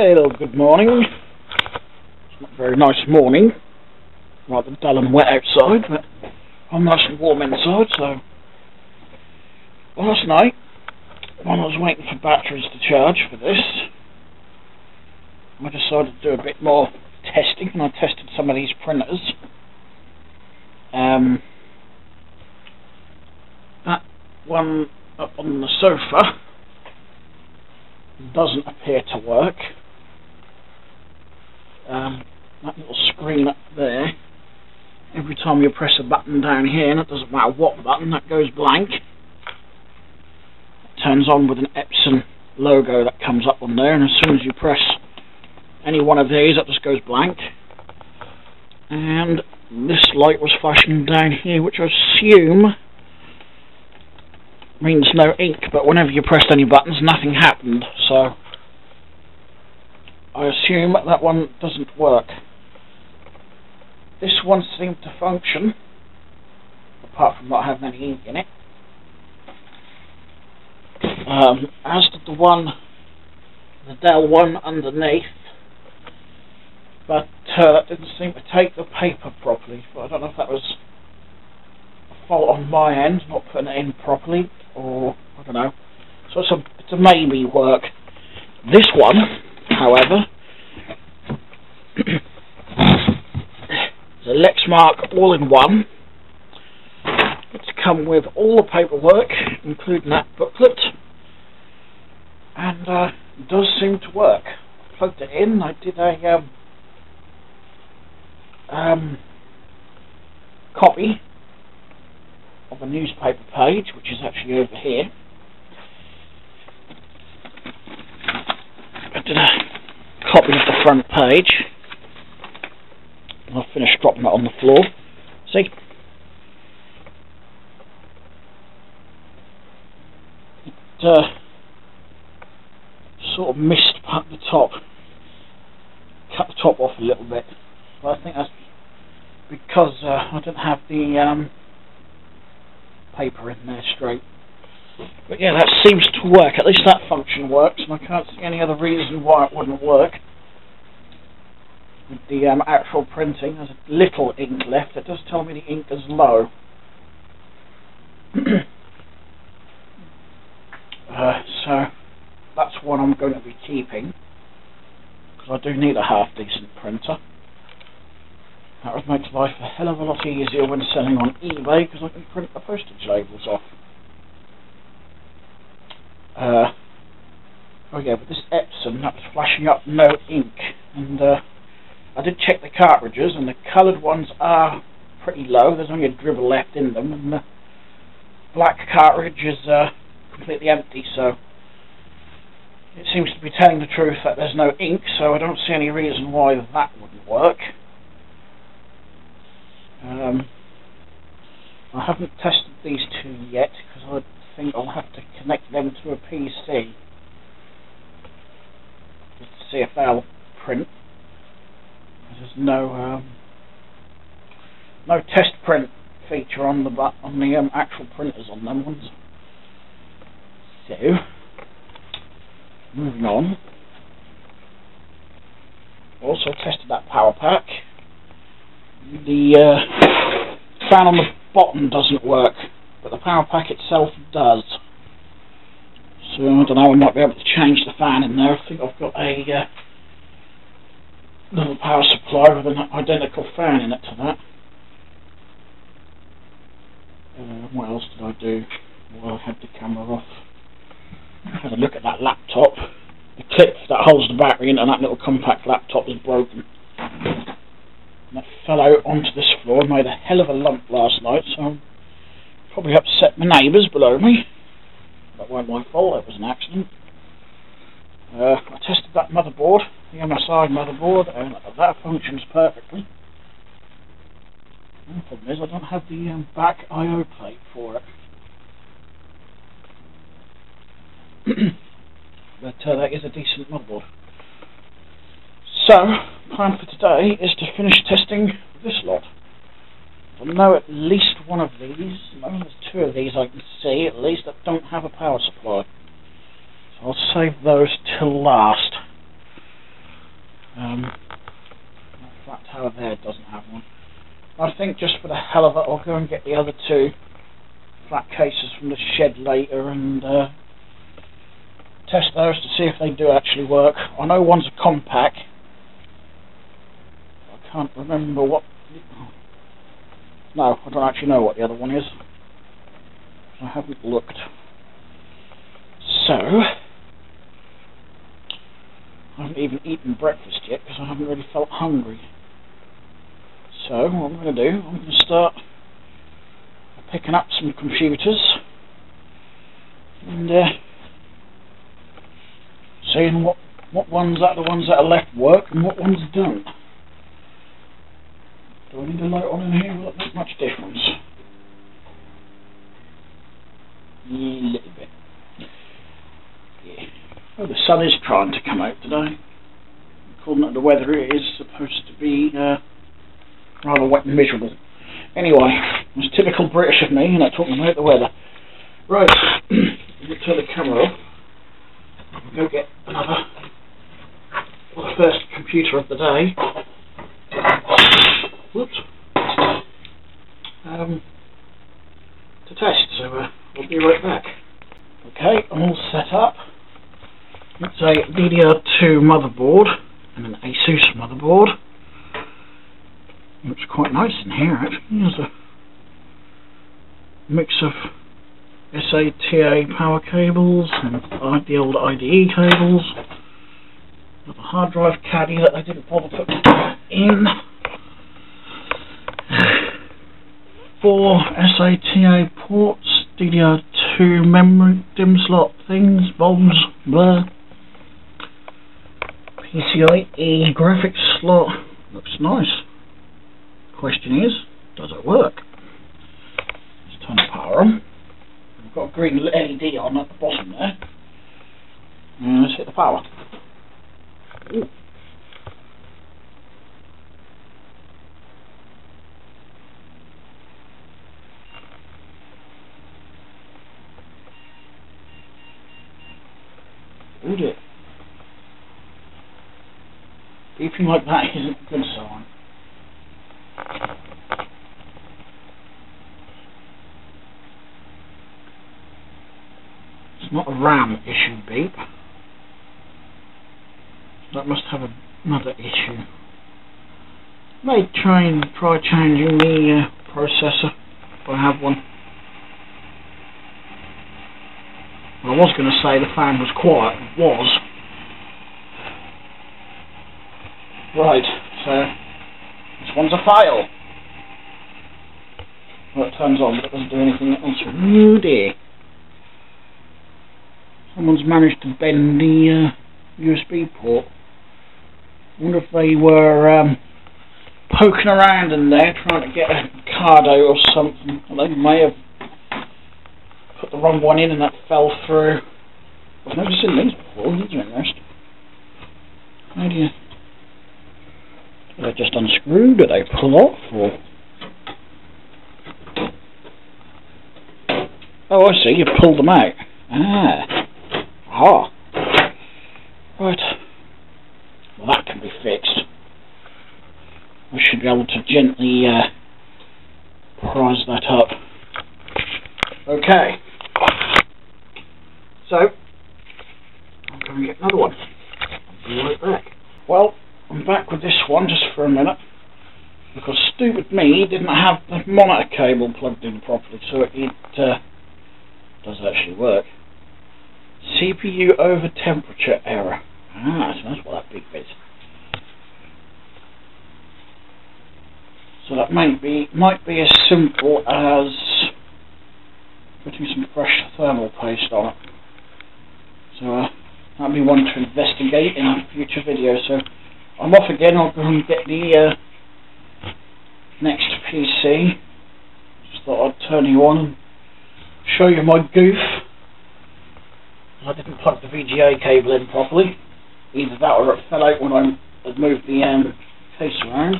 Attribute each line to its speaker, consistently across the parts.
Speaker 1: Hello, good morning. It's not a very nice morning. Rather dull and wet outside, but I'm nice and warm inside, so... Last night, when I was waiting for batteries to charge for this, I decided to do a bit more testing, and I tested some of these printers. Um, that one up on the sofa doesn't appear to work. Um, that little screen up there, every time you press a button down here, and it doesn't matter what button, that goes blank. It turns on with an Epson logo that comes up on there, and as soon as you press any one of these, it just goes blank. And this light was flashing down here, which I assume means no ink, but whenever you pressed any buttons, nothing happened, so I assume that one doesn't work. This one seemed to function, apart from not having any ink in it. Um, as did the one, the Dell one underneath, but uh, that didn't seem to take the paper properly, but I don't know if that was a fault on my end, not putting it in properly, or I don't know. So it's a, it's a maybe work. This one, however, the Lexmark all-in-one. It's come with all the paperwork, including that booklet, and uh, does seem to work. Plugged it in. I did a um, um, copy of a newspaper page, which is actually over here. I did a copy of the front page. I'll finish dropping it on the floor. See? It uh, sort of missed at the top. Cut the top off a little bit. But I think that's because uh, I didn't have the um, paper in there straight. But yeah, that seems to work. At least that function works, and I can't see any other reason why it wouldn't work. The um, actual printing, there's little ink left. It does tell me the ink is low. uh, so, that's one I'm going to be keeping. Because I do need a half-decent printer. That would make life a hell of a lot easier when selling on eBay because I can print the postage labels off. Uh, oh yeah, but this Epson, that was flashing up no ink. And uh, I did check the cartridges and the coloured ones are pretty low. There's only a dribble left in them. And the black cartridge is uh, completely empty, so it seems to be telling the truth that there's no ink, so I don't see any reason why that wouldn't work. Um, I haven't tested these two yet because I think I'll have to connect them to a PC to see if they'll print. There's no um, no test print feature on the on the um, actual printers on them ones. So, moving on. Also tested that power pack the uh, fan on the bottom doesn't work, but the power pack itself does. So I don't know, I might be able to change the fan in there. I think I've got a uh, little power supply with an identical fan in it to that. Uh, what else did I do? Well, I had the camera off. I had a look at that laptop. The clip that holds the battery into that little compact laptop is broken that fell out onto this floor and made a hell of a lump last night, so probably upset my neighbours below me. That wasn't my fault, that was an accident. Uh, I tested that motherboard, the MSI motherboard, and that functions perfectly. The problem is I don't have the um, back I.O. plate for it. but uh, that is a decent motherboard. So, plan for today is to finish testing this lot. I know at least one of these, no, there's two of these I can see at least that don't have a power supply. I'll save those till last. Um, that flat tower there doesn't have one. I think just for the hell of it, I'll go and get the other two flat cases from the shed later and uh, test those to see if they do actually work. I know one's a compact. I can't remember what... No, I don't actually know what the other one is. I haven't looked. So, I haven't even eaten breakfast yet because I haven't really felt hungry. So, what I'm going to do, I'm going to start picking up some computers and uh, seeing what what ones are the ones that are left work and what ones don't. Do I need a light on in here? Will it make much difference? A little bit. Yeah. Oh, the sun is trying to come out today. According to the weather, it is supposed to be uh, rather wet and miserable. Anyway, it's typical British of me, and I talking about the weather. Right, let turn the camera off. Go get another, well, first computer of the day. Whoops. Um, to test, so uh, I'll be right back. Okay, I'm all set up. It's a DDR2 motherboard and an ASUS motherboard. Looks quite nice in here actually. There's a mix of SATA power cables and the old IDE cables. Got a hard drive caddy that I didn't bother putting in. Four SATA ports, DDR2 memory, DIMM slot things, bulbs, blah. PCIe graphics slot, looks nice. Question is, does it work? Let's turn the power on. We've got a green LED on at the bottom there. And let's hit the power. Ooh Beeping like that isn't a good sign. It's not a RAM issue beep. That must have another issue. May try and try changing the uh, processor if I have one. I was going to say the fan was quiet. It was. Right, so this one's a file. Well, it turns on, but it doesn't do anything else. Dear. Someone's managed to bend the uh, USB port. I wonder if they were um, poking around in there trying to get a card out or something. They may have put the wrong one in and that fell through. I've never seen these before, these are interesting. How do you I just unscrew? Did they pull off? Or... Oh, I see. You pulled them out. Ah. Ah. Right. Well, that can be fixed. I should be able to gently uh, prise that up. Okay. So, I'm going to get another one. I'll be right back. Well, I'm back with this one just for a minute because stupid me didn't have the monitor cable plugged in properly so it uh, does actually work. CPU over temperature error. Ah, so that's what that big bit. So that might be might be as simple as putting some fresh thermal paste on it. So uh, that'll be one to investigate in a future video. So I'm off again, I'll go and get the uh, next PC. Just thought I'd turn you on and show you my goof. I didn't plug the VGA cable in properly. Either that or it fell out when I moved the um, case around.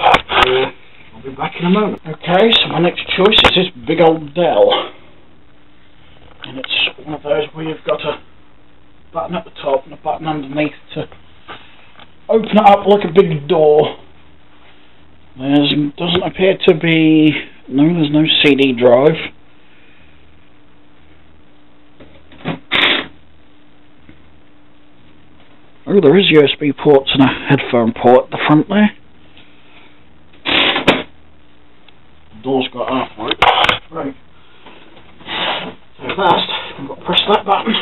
Speaker 1: Uh, I'll be back in a moment. Okay, so my next choice is this big old Dell. And it's one of those where you've got a button at the top and a button underneath to open it up like a big door. There doesn't appear to be... No, there's no CD drive. Oh, there is USB ports and a headphone port at the front there. The door's got half right. Right. So first, I've got to press that button,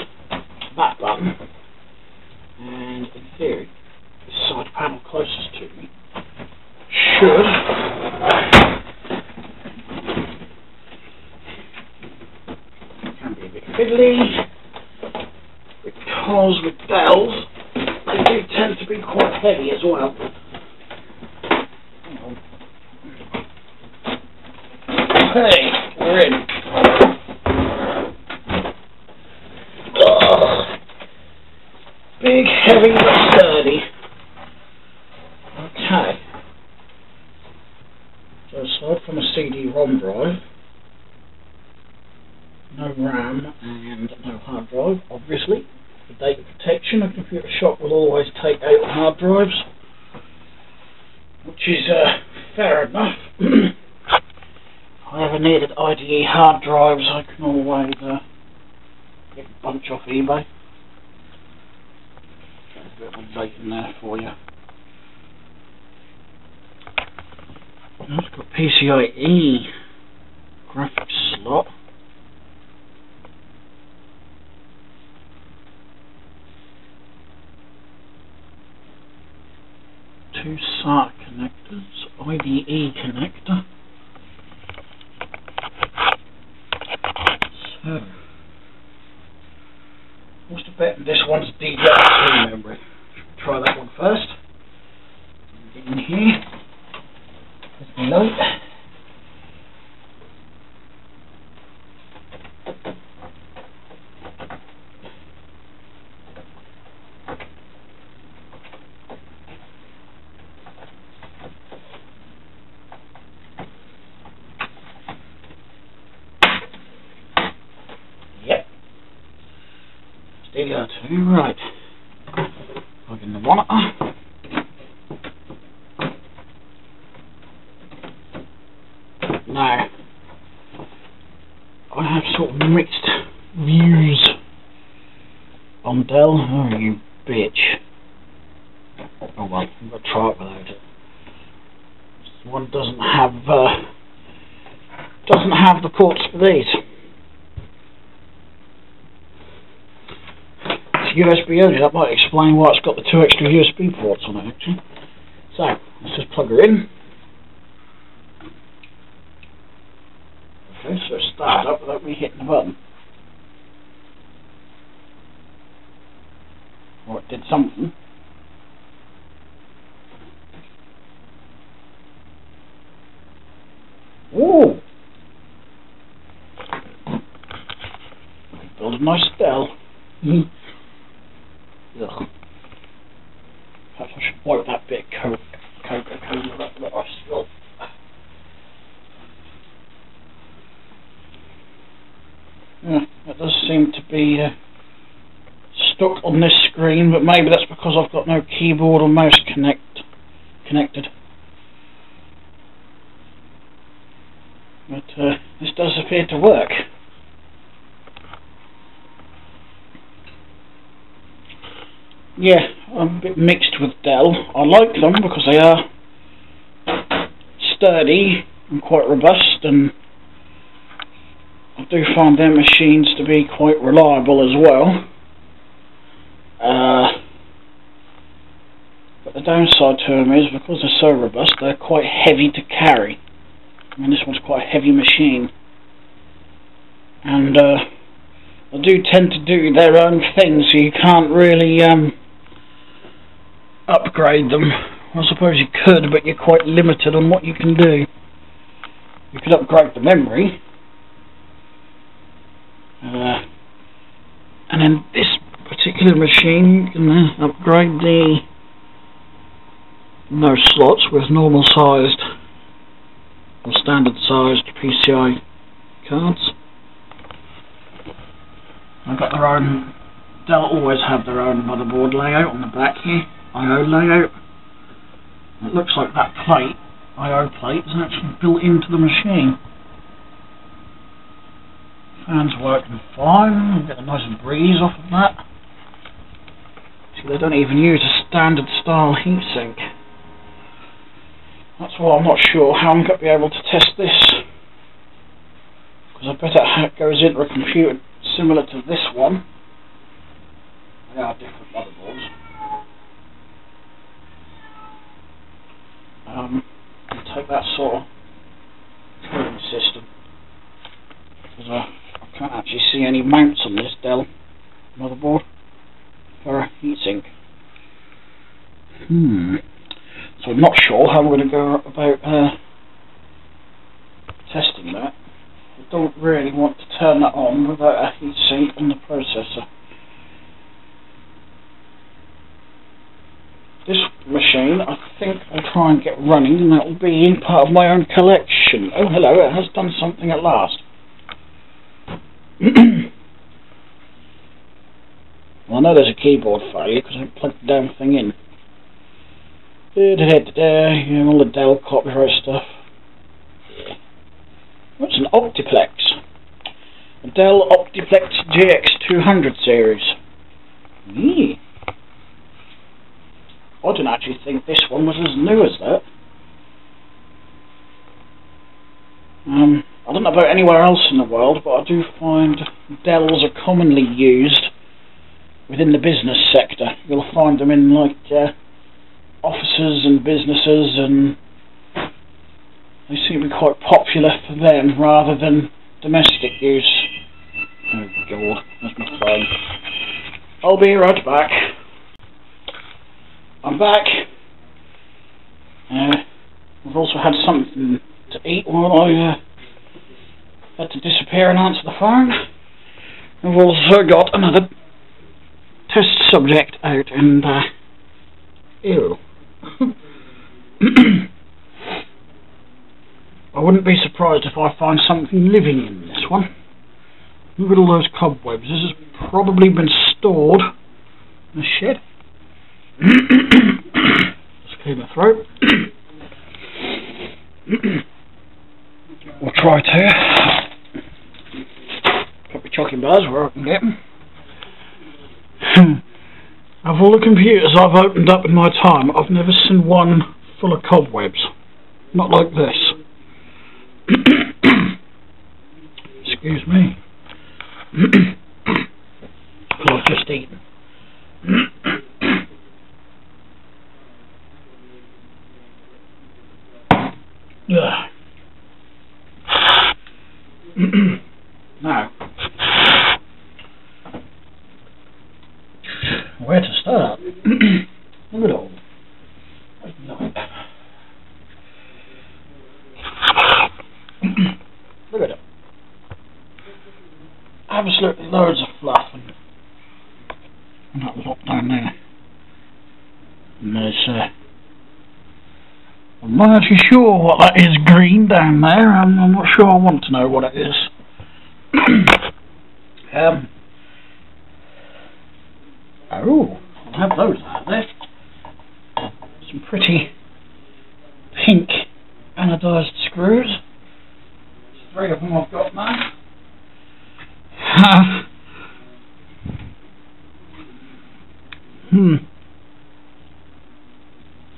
Speaker 1: explain why it's got the two extra USB ports on it actually. So, let's just plug her in. Okay, so start up without me hitting the button. Or it did something. Ooh! Build a nice Dell. Ugh. Perhaps I should wipe that bit of Coca-Cola up that I spilled. Yeah, that does seem to be uh, stuck on this screen, but maybe that's because I've got no keyboard or mouse connect connected. But uh, this does appear to work. yeah, I'm a bit mixed with Dell. I like them because they are sturdy and quite robust and I do find their machines to be quite reliable as well. Uh, but the downside to them is because they're so robust they're quite heavy to carry. I mean this one's quite a heavy machine and uh, they do tend to do their own thing so you can't really um, upgrade them. I suppose you could, but you're quite limited on what you can do. You could upgrade the memory. Uh, and then this particular machine, you can uh, upgrade the no slots with normal sized or standard sized PCI cards. I've got their own, they'll always have their own motherboard layout on the back here. IO layout. It looks like that plate, I.O. plate, is actually built into the machine. Fans working fine, we get a nice breeze off of that. They don't even use a standard style heatsink. That's why I'm not sure how I'm going to be able to test this. Because I bet it goes into a computer similar to this one. They are different motherboards. Um, take that sort of cooling system. Because I, I can't actually see any mounts on this Dell motherboard for a heatsink. Hmm. So I'm not sure how I'm going to go about uh, testing that. I don't really want to turn that on without a heatsink on the processor. This machine, I think I'll try and get running and that will be in part of my own collection. Oh hello, it has done something at last. well I know there's a keyboard failure because I plugged the damn thing in. Da, da, da, you all the Dell copyright stuff. What's an Optiplex? A Dell Optiplex GX200 series. Yeah. I didn't actually think this one was as new as that. Um, I don't know about anywhere else in the world, but I do find Dells are commonly used within the business sector. You'll find them in like uh, offices and businesses and they seem to be quite popular for them rather than domestic use. Oh god, that's my phone. I'll be right back. I'm back. Uh, we've also had something to eat while I uh, had to disappear and answer the phone. We've also got another subject out and uh, ew. I wouldn't be surprised if I find something living in this one. Look at all those cobwebs. This has probably been stored in a shed. Just clear my throat. we'll try to. Got my chocolate bars where I can get them. Of all the computers I've opened up in my time, I've never seen one full of cobwebs. Not like this. Excuse me. well, I've just eaten. now, where to start? Look at all. Look at it. Absolutely loads of fluff and, and that lot down there. And there's uh, I'm not actually sure what that is green down there. I'm, I'm not sure I want to know what it is. um, oh, I'll have those out there. Some pretty pink anodized screws. Three of them I've got now. hmm.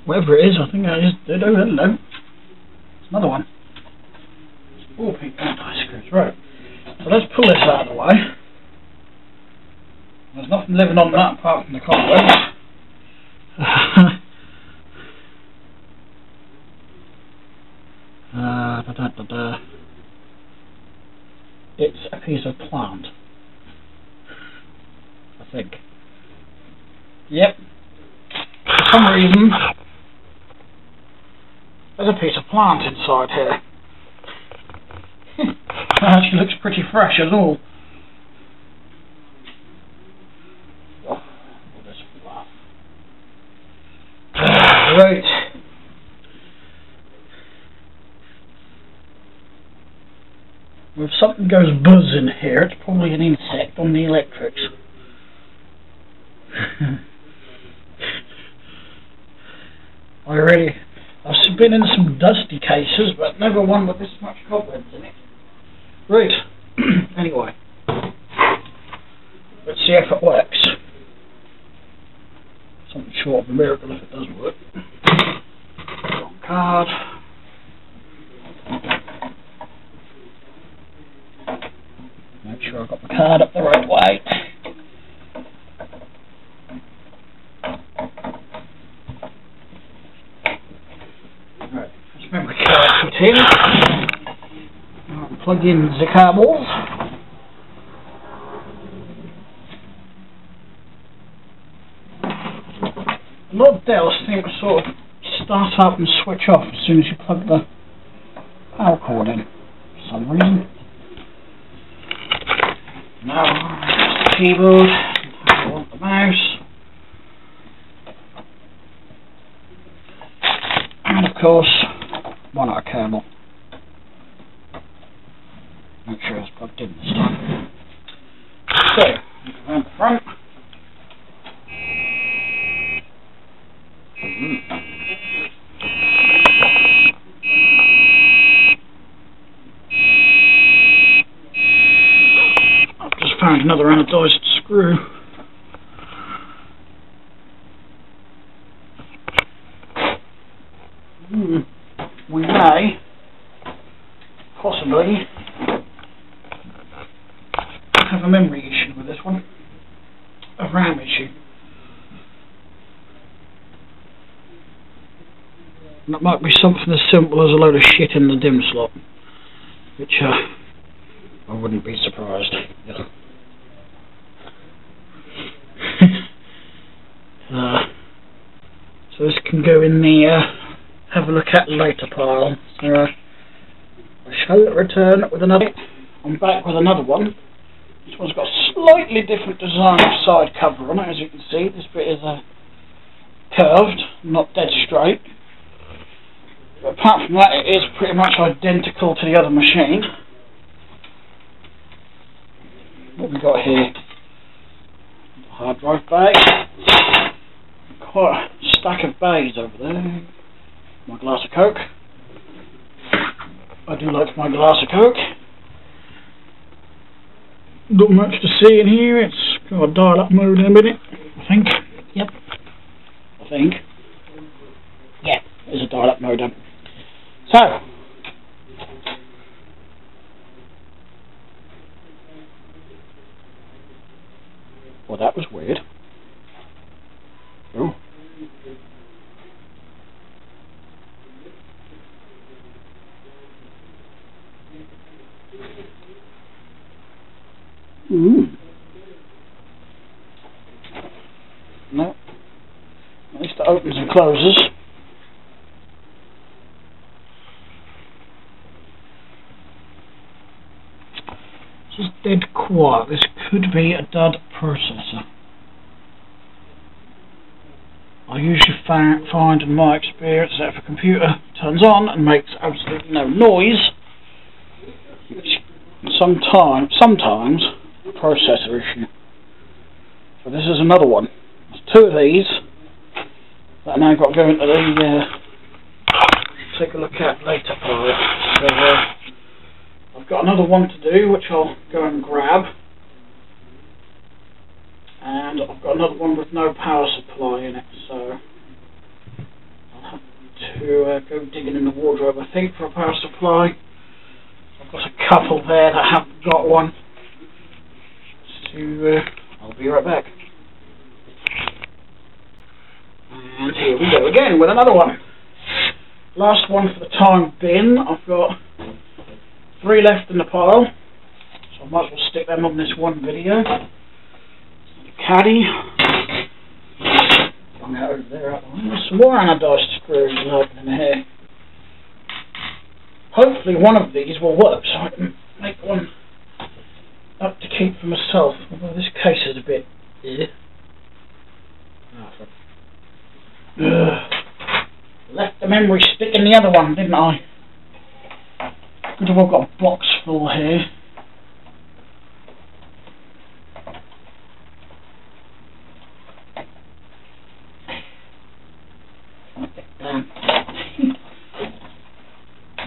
Speaker 1: Whatever it is, I think I just did. Oh, hello. It's another one. Four pink anti-screws. Right. So let's pull this out of the way. There's nothing living on that apart from the cobwebs. uh, da, da, da, da. It's a piece of plant. I think. Yep. For some reason, there's a piece of plant inside here. actually looks pretty fresh as all. right. If something goes buzz in here, it's probably an insect on the electrics. I really been in some dusty cases, but never one with this much cobwebs in it. Right. anyway. Let's see if it works. Something short of a miracle if it doesn't work. Wrong card. Make sure I've got the card up the right way. Right, let's memory Plug in the cables. A lot of Dells to sort of start up and switch off as soon as you plug the power cord in for some reason. Now, keyboard, I want the mouse, and of course, one out cable. Make sure it's plugged in this time. So, around the front. I've just found another anodized screw. Hmm. We may possibly have a memory issue with this one. A RAM issue. And that might be something as simple as a load of shit in the DIMM slot. Which, uh, I wouldn't be surprised. Uh, so this can go in the uh, have a look at later pile. So uh, I shall return with another. I'm back with another one. This one's got a slightly different design of side cover on it, as you can see. This bit is uh, curved, not dead straight. Apart from that, it is pretty much identical to the other machine. What we got here? Hard drive bag. Quite a stack of bags over there. My glass of Coke. I do like my glass of Coke. Not much to see in here. It's got a dial-up mode in a minute. I think. Yep. I think. Yeah, there's a dial-up modem. So, well, that was weird. Oh. Hmm. Ooh. No. At least it opens and closes. Is. This could be a dud processor. I usually find in my experience that if a computer turns on and makes absolutely no noise, it's sometime, sometimes a processor issue. So this is another one. There's two of these that I now got going to go into the uh, take a look at later for it. So, uh, I've got another one to do which I'll go and grab. And I've got another one with no power supply in it, so I'll have to uh, go digging in the wardrobe I think for a power supply. I've got a couple there that haven't got one. So uh, I'll be right back. And here we go again with another one. Last one for the time bin. I've got three left in the pile. So I might as well stick them on this one video. The caddy. Hung out over there. Some more anodized screws opening here. Hopefully one of these will work so I can make one up to keep for myself. Although this case is a bit... Oh. Left the memory stick in the other one, didn't I? Have all got a box full here.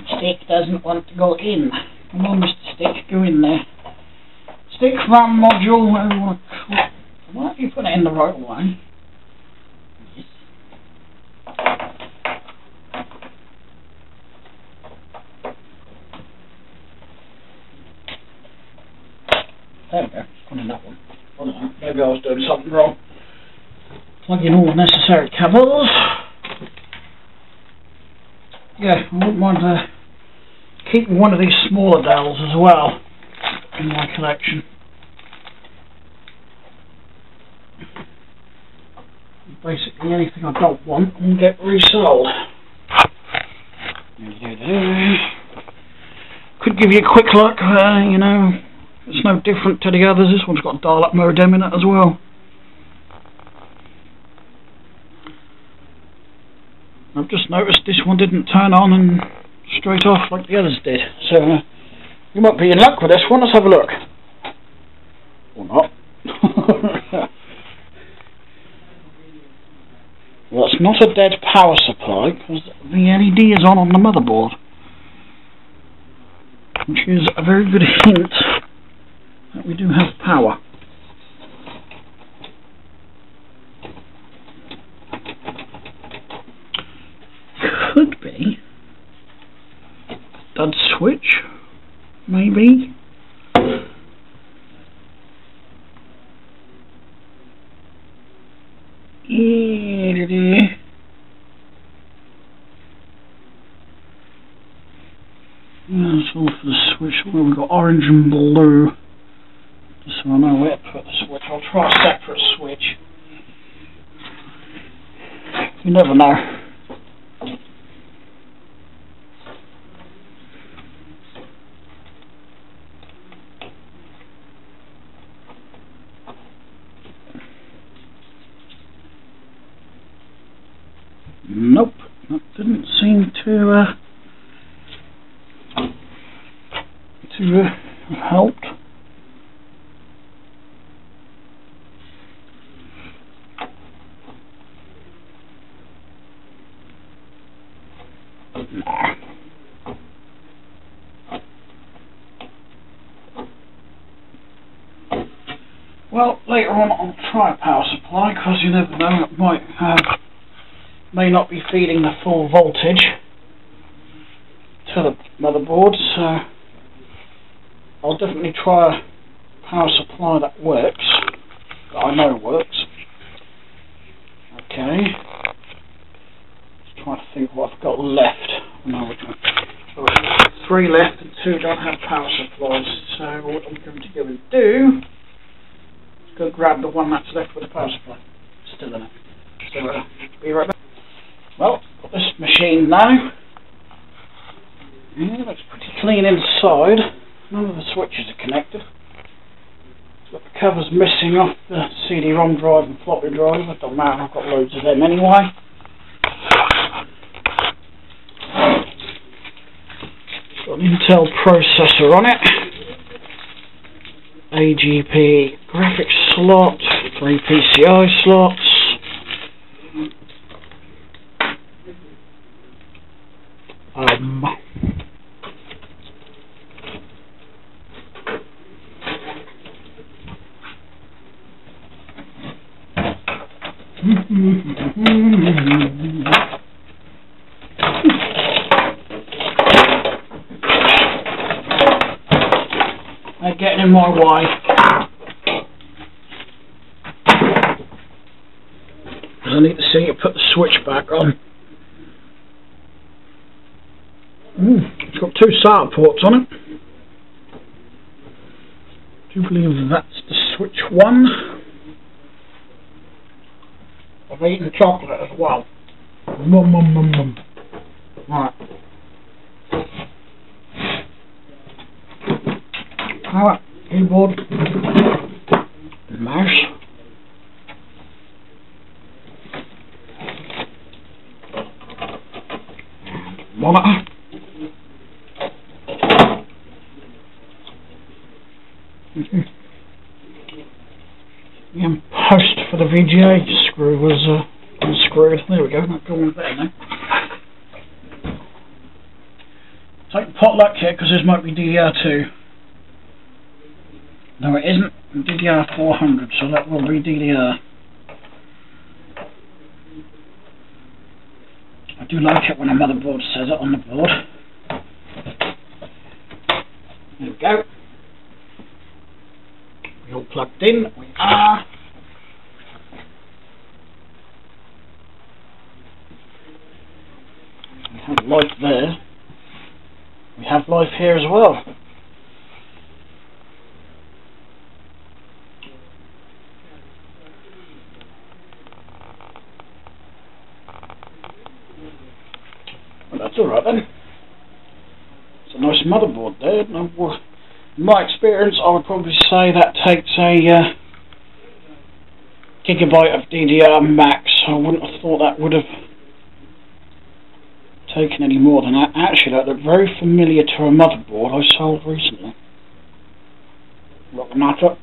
Speaker 1: Stick doesn't want to go in. Come on, Mr. Stick, go in there. Stick RAM module, where you want to call it. Why don't you put it in the right way? There we go, that one. Maybe I was doing something wrong. Plug in all the necessary cables. Yeah, I wouldn't mind uh, keeping one of these smaller Dells as well in my collection. Basically anything I don't want will get resold. Could give you a quick look, uh, you know, it's no different to the others. This one's got a dial-up modem in it as well. I've just noticed this one didn't turn on and straight off like the others did. So, uh, you might be in luck with this one. Let's have a look. Or not. well, it's not a dead power supply because the LED is on on the motherboard. Which is a very good hint that we do have power. Could be dud switch, maybe. Yeah, that's all for the switch. Well, we've got orange and blue. Just so I know where to put the switch. I'll try a separate switch. You never know. Nope, that didn't seem to uh, to uh, have helped. Nah. Well, later on I'll try a power supply because you never know, it might have may not be feeding the full voltage to the motherboard so I'll definitely try a power supply that works that I know works. Okay. Just trying to think what I've got left. Oh, no, so three left and two don't have power supplies so what I'm going to go and do go grab the one that's left with the power supply still in it so uh, be right back well, got this machine now. Yeah, looks pretty clean inside. None of the switches are connected. Got the covers missing off the CD-ROM drive and floppy drive. It don't matter, I've got loads of them anyway. Got an Intel processor on it. AGP graphics slot, three PCI slots. Um, They're getting in my way. I need to see you put the switch back on. Ooh, it's got two SATA ports on it. Do you believe that's the switch one? I've eaten chocolate as well. Mum mum mum mum. Right. Power, keyboard, mouse. monitor. the post for the VGA screw was uh, unscrewed. There we go, not going there now. Take this might be DDR2. No, it isn't DDR 400, so that will be DDR. I do like it when a motherboard says it on the board. There we go. We're all plugged in. We are. We have light there. We have life here as well. Well, that's alright then. It's a nice motherboard there. In my experience, I would probably say that takes a uh, gigabyte of DDR max. I wouldn't have thought that would have taken any more than that. Actually, that looked very familiar to a motherboard I sold recently. Look the.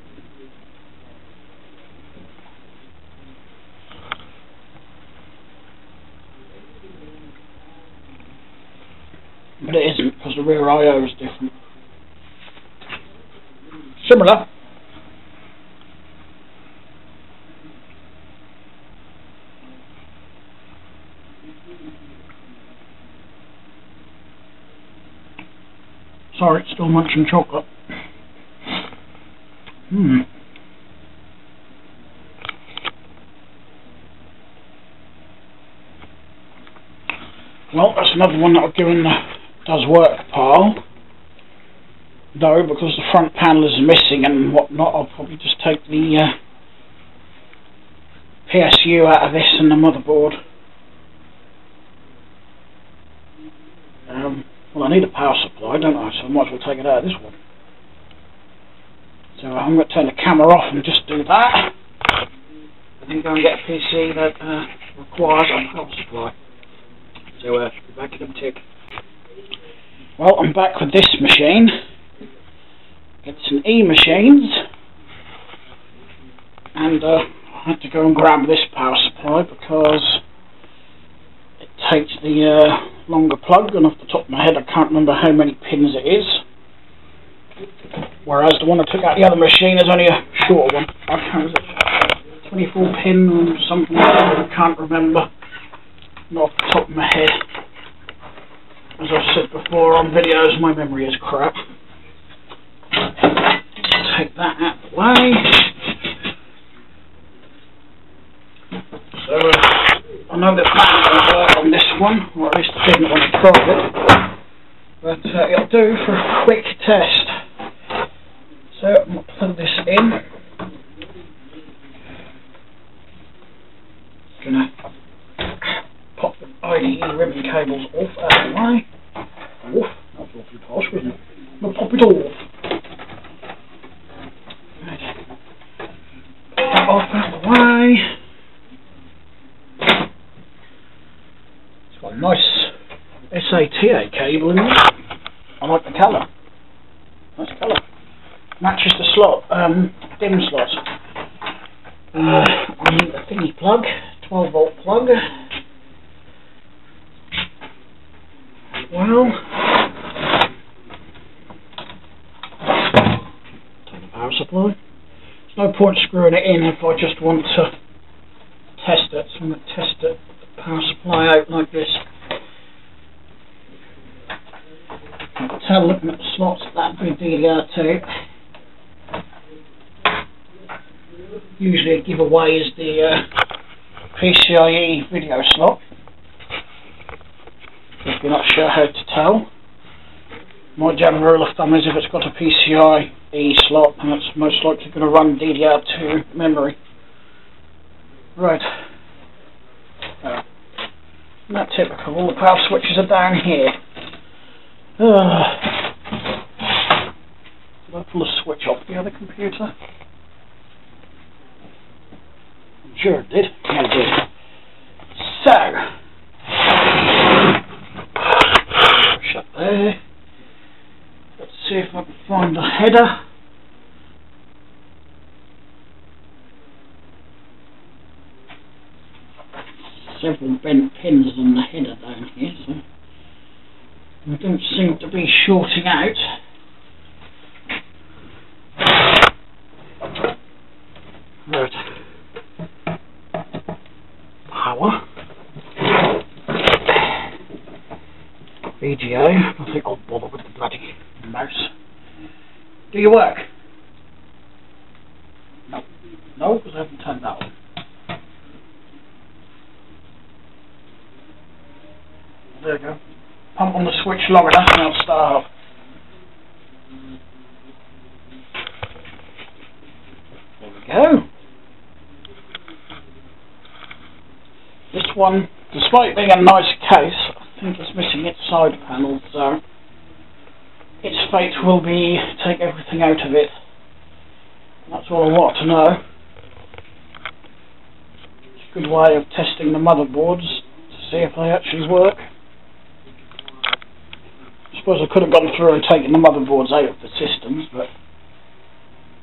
Speaker 1: But it isn't, because the rear I.O. is different. Similar. Sorry, it's still munching chocolate. Hmm. Well, that's another one that I've given the does work pile. Though, because the front panel is missing and whatnot, I'll probably just take the uh, PSU out of this and the motherboard. Um, well, I need a power supply, don't I? So I might as well take it out of this one. So I'm going to turn the camera off and just do that. And then go and get a PC that uh, requires a power supply. So uh, back in a tick. Well, I'm back with this machine. It's an eMachines. And uh, I had to go and grab this power supply because it takes the uh, longer plug and off the top of my head I can't remember how many pins it is. Whereas the one I took out the other machine is only a short one. I can't, it 24 pin or something I can't remember. Not off the top of my head. As I've said before on videos, my memory is crap. Take that out of the way. So, uh, I know that going to work on this one, or at least I didn't want to tried it. But uh, it'll do for a quick test. So, I'm going to plug this in. Gonna pop the IDE ribbon cables off out of the way. Off? That's awfully posh, wasn't it? No, pop it off. Right. Pop that off out of the way. It's got a nice SATA cable in there. I like the colour. Nice colour. Matches the slot, um, DIMM slot. Uh, I need a thingy plug, 12 volt plug. Well, take the power supply. There's no point screwing it in if I just want to test it. So I'm going to test it, the power supply out like this. I can tell looking at the slots that'd DDR2. Usually a giveaway is the uh, PCIe video slot if you're not sure how to tell. My general rule of thumb is if it's got a PCIe slot, then it's most likely going to run DDR2 memory. Right. Uh, not typical, all the power switches are down here. Uh, did I pull a switch off the other computer? I'm sure it did. Yeah, it did. So, shut there. Let's see if I can find the header. Several bent pins on the header down here, so I don't seem to be shorting out. Right. Power. VGA. I think I'll bother with the bloody mouse. Do you work? No. No, because I haven't turned that on. There we go. Pump on the switch long enough and I'll start up. There we go. This one, despite being a nice case, I think it's missing its side panel, so its fate will be take everything out of it. That's all I want to know. It's a good way of testing the motherboards to see if they actually work. I suppose I could have gone through and taken the motherboards out of the systems, but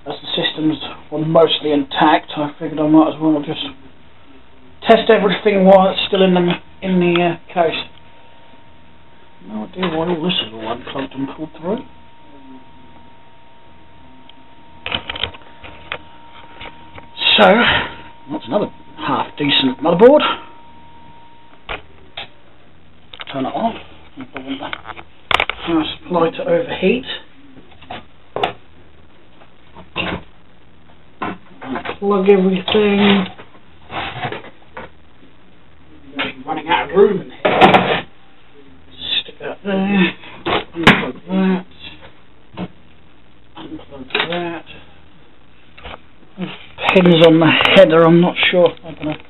Speaker 1: as the systems were mostly intact, I figured I might as well just test everything while it's still in the in the uh, case. No idea why all this is all unplugged and pulled through. So, that's another half decent motherboard. Turn it off. Power supply to overheat. Plug everything. Running out of room in here. Stick that there. Unplug that. Unplug that. There's pins on the header. I'm not sure they're going to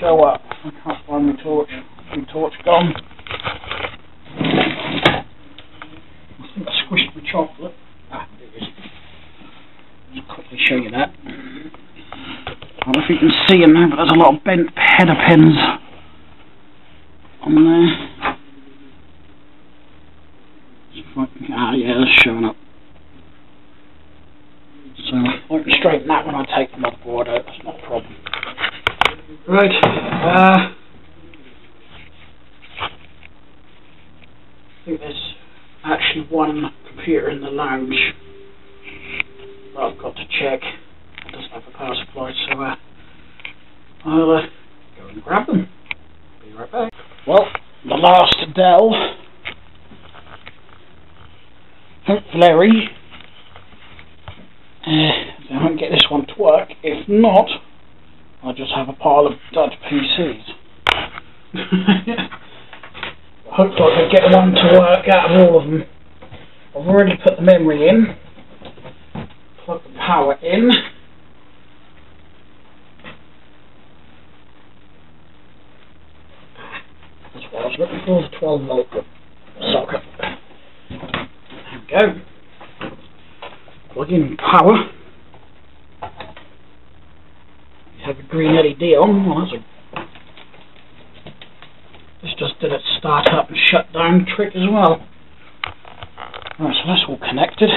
Speaker 1: show up. I can't find my torch. My torch gone. I think I squished my chocolate. Ah, there it is. Just quickly show you that. I don't know if you can see them but there's a lot of bent header pins on there. Ah, yeah, they're showing up. So I can straighten that when I take the motherboard out. That's not a problem. Right. Uh, I think there's actually one computer in the lounge that I've got to check. It doesn't have a power supply, so uh, I'll uh, go and grab them. Be right back. Well, the last Dell. Hopefully, uh, I won't get this one to work. If not, I'll just have a pile of dud PCs. Hopefully I can get one to work out of all of them. I've already put the memory in. Power in. That's what I was looking for, the 12 volt socket. There we go. Plug in power. You have a green LED on. Well, that's a this just did its start up and shut down trick as well. Right, so that's all connected.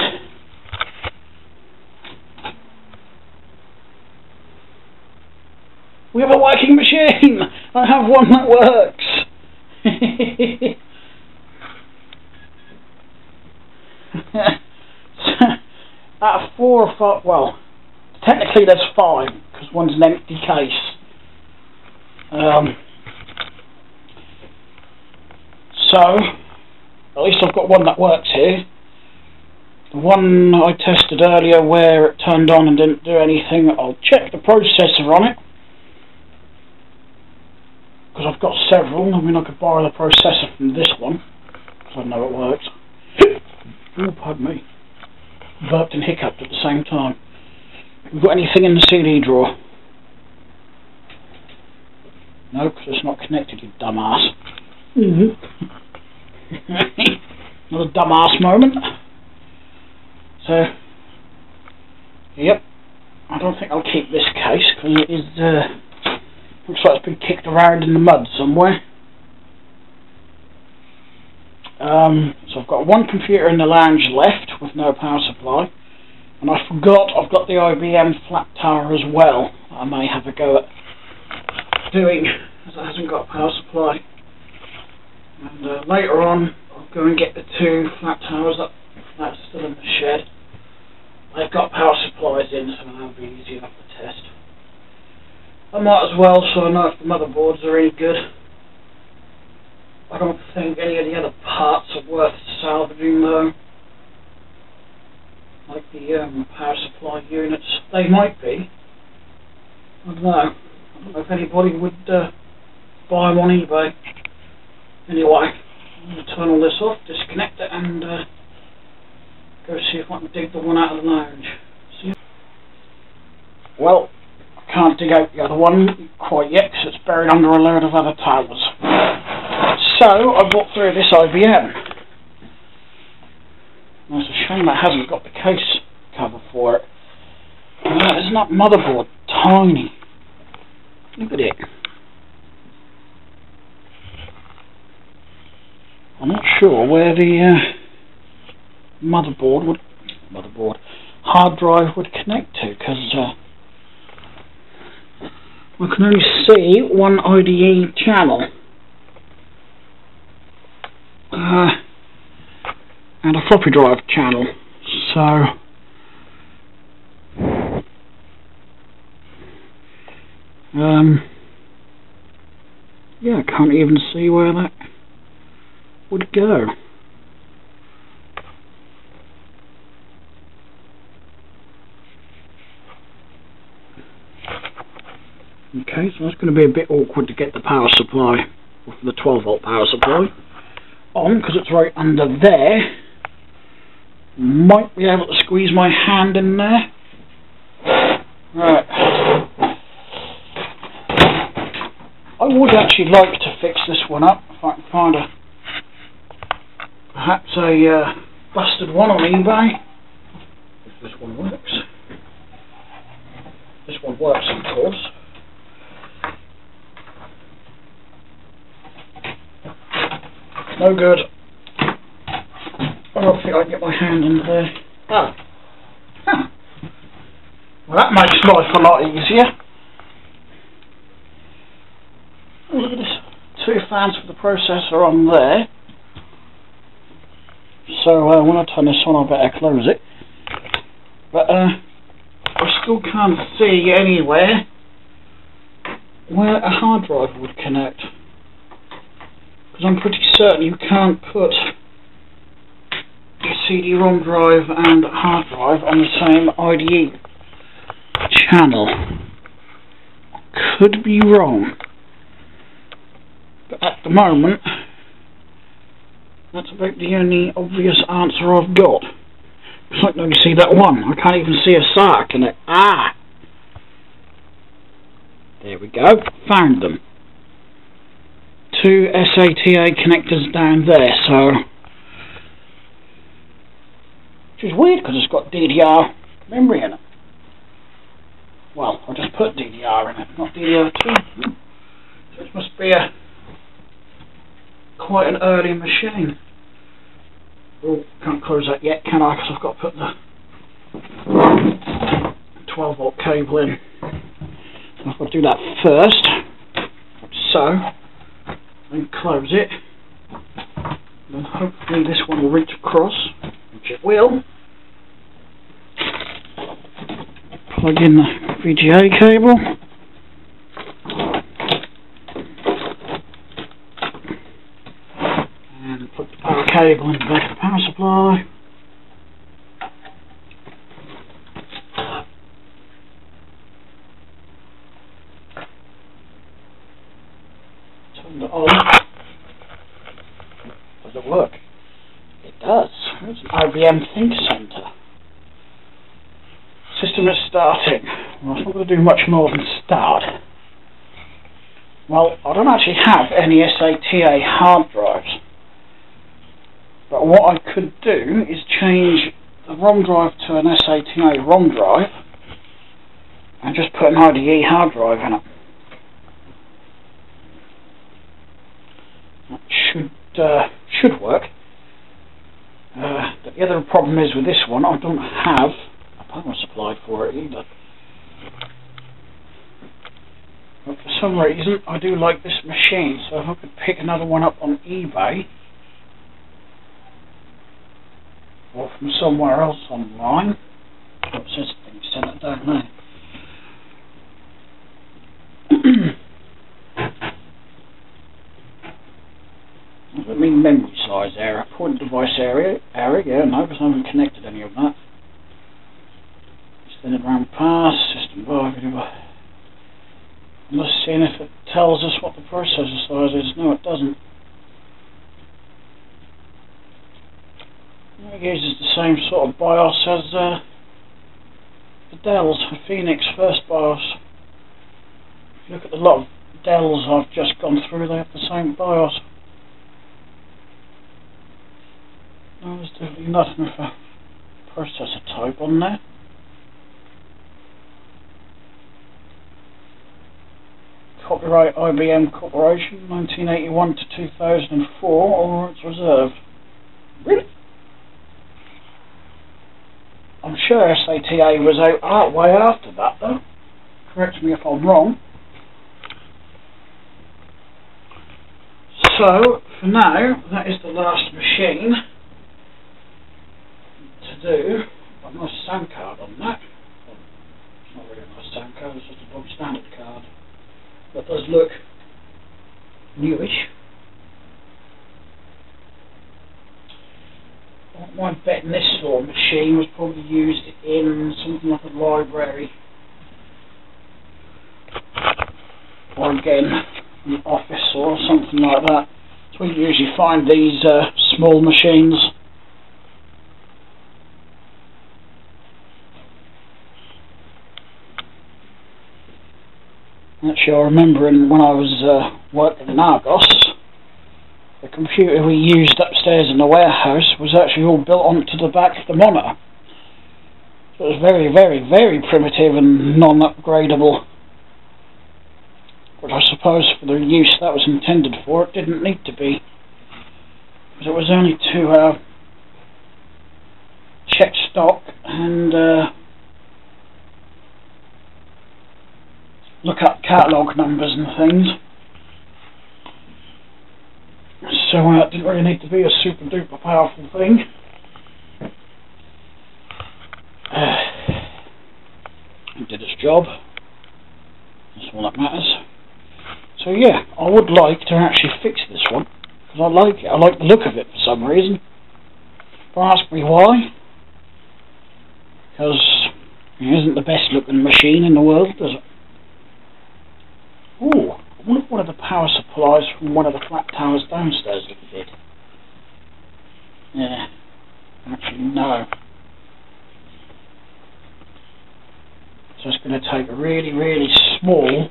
Speaker 1: We have a working machine! I have one that works! Out of four or five, well, technically there's five, because one's an empty case. Um, so, at least I've got one that works here. The one I tested earlier where it turned on and didn't do anything, I'll check the processor on it. Because I've got several, I mean I could borrow the processor from this one, because I know it works. oh, pardon me. Burped and hiccuped at the same time. Have got anything in the CD drawer? No, because it's not connected, you dumbass. Mm hmm Another dumbass moment. So, yep. I don't think I'll keep this case because it is, uh, looks like it's been kicked around in the mud somewhere. Um, so I've got one computer in the lounge left with no power supply. And I forgot I've got the IBM flat tower as well. I may have a go at doing, as it hasn't got a power supply. And uh, later on, I'll go and get the two flat towers that that's still in the shed. I've got power supplies in, so that'll be easy enough to test. I might as well, so I know if the motherboards are any good. I don't think any of the other parts are worth salvaging though. Like the um, power supply units. They might be. I don't know. I don't know if anybody would uh, buy them on eBay. Anyway, I'm going to turn all this off, disconnect it and uh, go see if I can dig the one out of the lounge. See? Well, I can't dig out the other one quite yet because it's buried under a load of other towers. So, I've bought through this IBM. it's a shame that hasn't got the case cover for it. Uh, isn't that motherboard tiny? Look at it. I'm not sure where the uh, motherboard would motherboard hard drive would connect to because uh, I can only see one IDE channel. Uh, and a floppy drive channel so. Um, yeah I can't even see where that would go Okay, so that's going to be a bit awkward to get the power supply, the 12 volt power supply, on because it's right under there. Might be able to squeeze my hand in there. Right. I would actually like to fix this one up if I can find a perhaps a uh, busted one on eBay. If this one works. This one works of course. No good. I don't think I can get my hand in there. Oh. Huh. Well, that makes life a lot easier. Oh, look at this. Two fans for the processor on there. So uh, when I turn this on, I better close it. But uh, I still can't see anywhere where a hard drive would connect. Because I'm pretty certain you can't put a CD-ROM drive and hard drive on the same IDE channel. Could be wrong. But at the moment, that's about the only obvious answer I've got. It's like, no, you see that one? I can't even see a SATA connect. Ah! There we go. Found them two SATA connectors down there, so which is weird because it's got DDR memory in it. Well, I just put DDR in it, not DDR2. So it must be a quite an early machine. Oh, can't close that yet, can I? Because I've got to put the 12 volt cable in. I've got to do that first. So, and close it. And hopefully this one will reach across, which it will. Plug in the VGA cable. And put the power cable in the back of the power supply. Oh. IBM ThinkCentre. System is starting. Well, it's not going to do much more than start. Well, I don't actually have any SATA hard drives. But what I could do is change the ROM drive to an SATA ROM drive and just put an IDE hard drive in it. That should uh, should work. Uh, the other problem is with this one, I don't have a power supply for it either. But for some reason, I do like this machine, so if I could pick another one up on eBay, or from somewhere else online. Oh, it says things sent it down there. It mean memory size error? Point device area? Error? Yeah, no, because I haven't connected any of that. Extended RAM pass, system bar, I'm just seeing if it tells us what the processor size is. No, it doesn't. It uses the same sort of BIOS as uh, the Dell's, Phoenix First BIOS. If you look at a lot of Dells I've just gone through, they have the same BIOS. No, there's definitely nothing a processor type on there. Copyright IBM Corporation, 1981 to 2004, all rights reserved. Really? I'm sure SATA was out that way after that, though. Correct me if I'm wrong. So, for now, that is the last machine do. A nice sound card on that. It's not really a nice sound card, it's just a bog standard card. That does look newish. My bet betting this sort of machine was probably used in something like a library. Or again, an office or something like that. So we usually find these uh, small machines. Actually, I remember when I was uh, working in Argos, the computer we used upstairs in the warehouse was actually all built onto the back of the monitor. So it was very, very, very primitive and non-upgradable. Which I suppose for the use that was intended for, it didn't need to be. Because it was only to uh, check stock and uh, look up catalogue numbers and things. So uh, it didn't really need to be a super duper powerful thing. Uh, it did its job. That's all that matters. So yeah, I would like to actually fix this one. Because I like it. I like the look of it for some reason. Don't ask me why. Because it isn't the best looking machine in the world, does it? Ooh, I wonder if one of the power supplies from one of the flat towers downstairs if we did. Yeah, actually no. So it's going to take a really, really small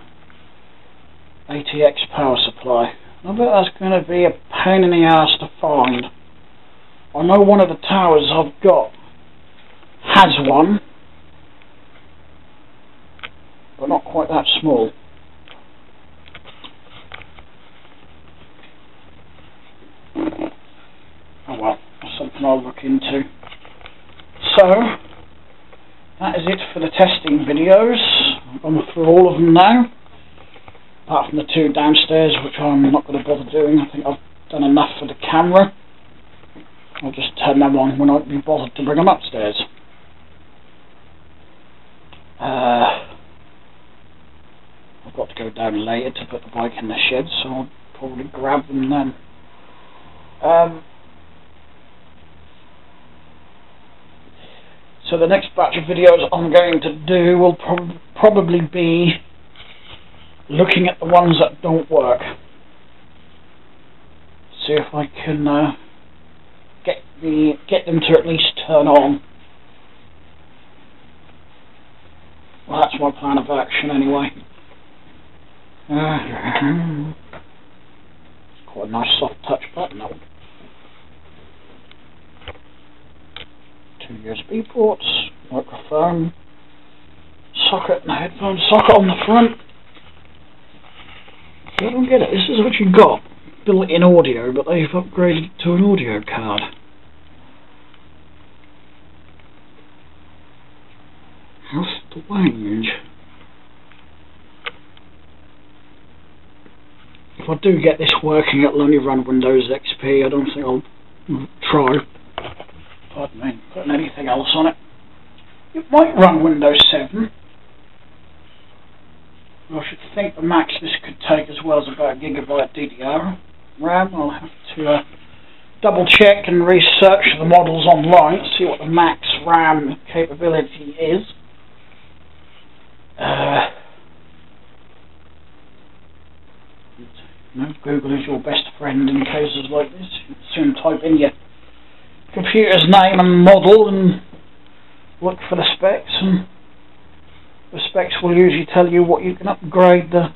Speaker 1: ATX power supply. I bet that's going to be a pain in the ass to find. I know one of the towers I've got has one, but not quite that small. Oh well, something I'll look into. So, that is it for the testing videos. Gone through all of them now. Apart from the two downstairs, which I'm not going to bother doing. I think I've done enough for the camera. I'll just turn them on when I'd be bothered to bring them upstairs. Uh, I've got to go down later to put the bike in the shed, so I'll probably grab them then. Um, so the next batch of videos I'm going to do will prob probably be looking at the ones that don't work. See if I can uh, get the get them to at least turn on. Well, that's my plan of action anyway. Uh, it's quite a nice soft touch button that one. Two USB ports, microphone, socket and headphone socket on the front. I don't get it. This is what you got. Built-in audio, but they've upgraded to an audio card. How strange. If I do get this working, it'll only run Windows XP. I don't think I'll try. Pardon me, putting anything else on it. It might run Windows 7. I should think the max this could take as well as about a gigabyte DDR RAM. I'll have to uh, double check and research the models online to see what the max RAM capability is. Uh, you Google is your best friend in cases like this. You soon type in your computer's name and model and look for the specs and the specs will usually tell you what you can upgrade the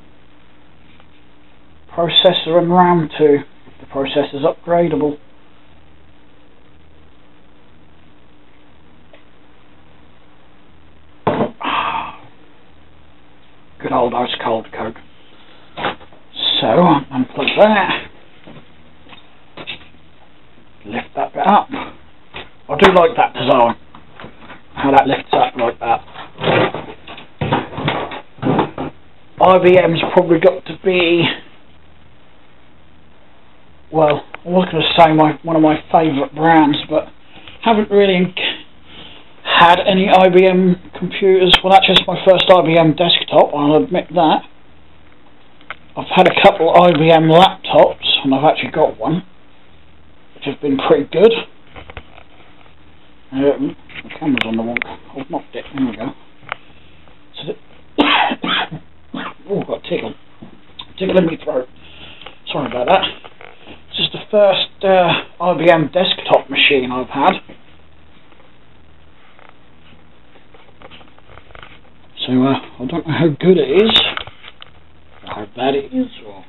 Speaker 1: processor and RAM to if the processor's upgradable. Good old ice cold Coke. So, unplug that. Lift that bit up. I do like that design. How that lifts up like that. IBM's probably got to be well, I was going to say my one of my favourite brands, but haven't really had any IBM computers. Well, that's just my first IBM desktop, I'll admit that. I've had a couple IBM laptops, and I've actually got one, which has been pretty good. Um, the camera's on the wall. I've knocked it. There we go. So oh, got a tickle. Tickle in my throat. Sorry about that. This is the first uh, IBM desktop machine I've had. So uh, I don't know how good it is, how bad it is, or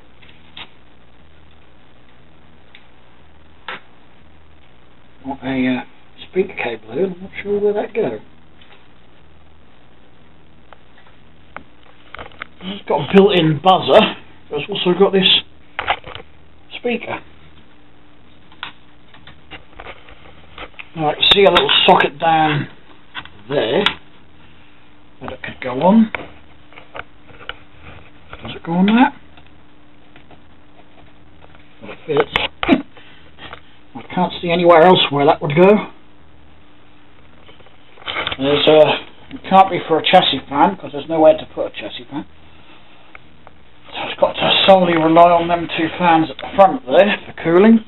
Speaker 1: got a uh, speaker cable here. I'm not sure where that goes. It's got a built-in buzzer, but it's also got this speaker. I see a little socket down there that it could go on. Does it go on that? It fits. I can't see anywhere else where that would go. There's a, it can't be for a chassis fan because there's nowhere to put a chassis fan. So it's got to solely rely on them two fans at the front there for cooling.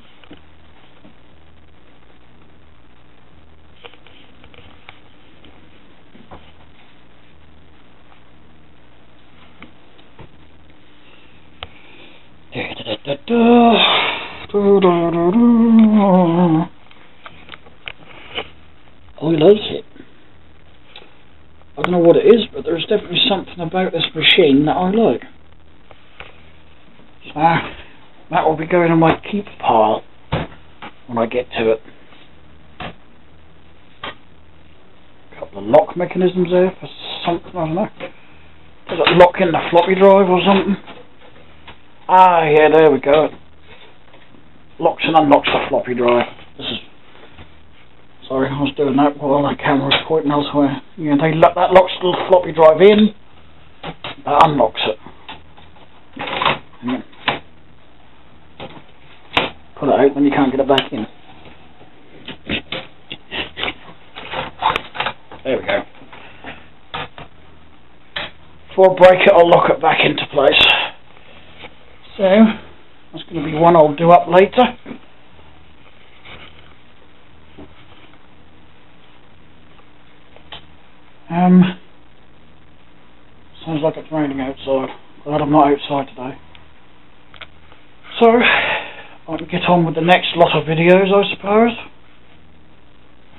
Speaker 1: I like it. I don't know what it is, but there's definitely something about this machine that I like. So, that will be going on my keep pile when I get to it. A couple of lock mechanisms there for something, I don't know. Does it lock in the floppy drive or something? Ah, yeah, there we go. Locks and unlocks the floppy drive. This is Sorry, I was doing that while the camera was pointing elsewhere. Yeah, they lock, that locks the floppy drive in, that unlocks it. Pull it out, then you can't get it back in. There we go. Before I break it, I'll lock it back into place. So, that's going to be one I'll do up later. Um, sounds like it's raining outside. Glad I'm not outside today. So, I can get on with the next lot of videos, I suppose.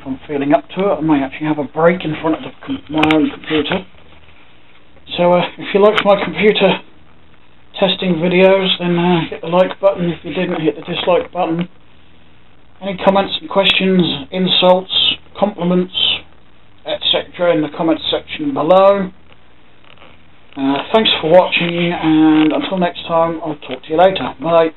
Speaker 1: If I'm feeling up to it, I may actually have a break in front of my own computer. So, uh, if you liked my computer testing videos, then uh, hit the like button. If you didn't, hit the dislike button. Any comments and questions, insults, compliments, etc. in the comments section below. Uh, thanks for watching and until next time I'll talk to you later. Bye.